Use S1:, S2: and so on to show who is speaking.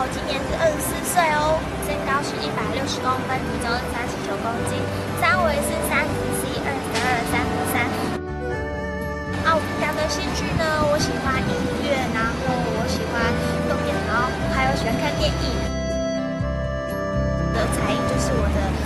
S1: 我今年是二十四岁哦。身高是一百六十公分体重是三十九公斤三围是三十 c 二十二三十三啊我们家的戏剧呢我喜欢音乐然后我喜欢用电脑还有喜欢看电影。的才艺就是我的